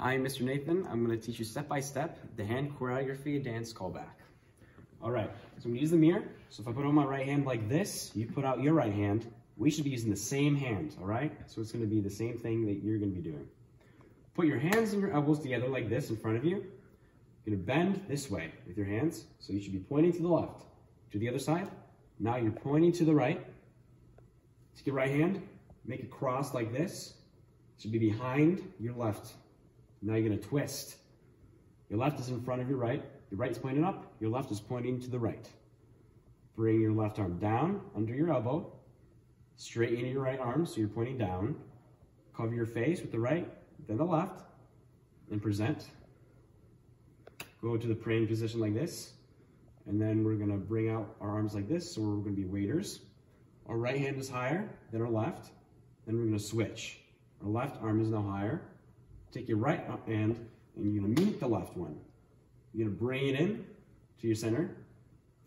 Hi, Mr. Nathan. I'm going to teach you step by step the hand choreography dance callback. All right, so I'm going to use the mirror. So if I put on my right hand like this, you put out your right hand. We should be using the same hand, all right? So it's going to be the same thing that you're going to be doing. Put your hands and your elbows together like this in front of you. You're going to bend this way with your hands. So you should be pointing to the left. To the other side. Now you're pointing to the right. Take your right hand, make a cross like this. It should be behind your left. Now you're going to twist. Your left is in front of your right. Your right is pointing up. Your left is pointing to the right. Bring your left arm down under your elbow. Straighten your right arm so you're pointing down. Cover your face with the right, then the left, and present. Go to the praying position like this. And then we're gonna bring out our arms like this, so we're gonna be waiters. Our right hand is higher than our left. Then we're gonna switch. Our left arm is now higher. Take your right uh, hand and you're gonna meet the left one. You're gonna bring it in to your center.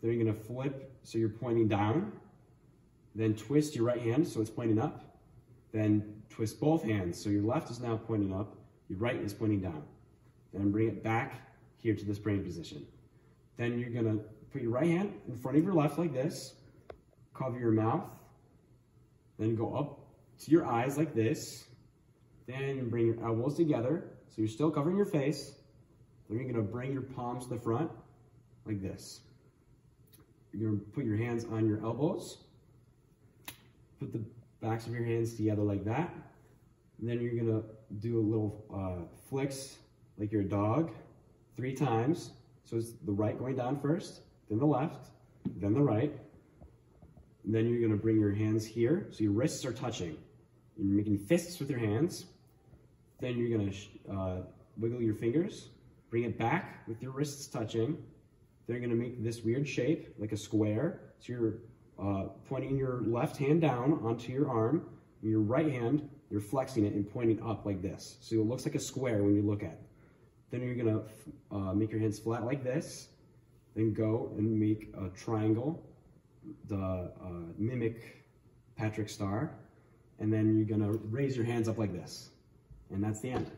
Then you're gonna flip so you're pointing down. Then twist your right hand so it's pointing up. Then twist both hands so your left is now pointing up, your right is pointing down. Then bring it back here to this praying position. Then you're gonna put your right hand in front of your left like this, cover your mouth, then go up to your eyes like this, then bring your elbows together, so you're still covering your face. Then you're gonna bring your palms to the front, like this. You're gonna put your hands on your elbows, put the backs of your hands together like that. And then you're gonna do a little uh, flicks, like you're dog, three times. So it's the right going down first, then the left, then the right. And then you're gonna bring your hands here, so your wrists are touching. You're making fists with your hands. Then you're gonna uh, wiggle your fingers, bring it back with your wrists touching. Then you're gonna make this weird shape, like a square. So you're uh, pointing your left hand down onto your arm, and your right hand, you're flexing it and pointing up like this. So it looks like a square when you look at it. Then you're gonna uh, make your hands flat like this, then go and make a triangle, the uh, mimic Patrick Star, and then you're gonna raise your hands up like this. And that's the end.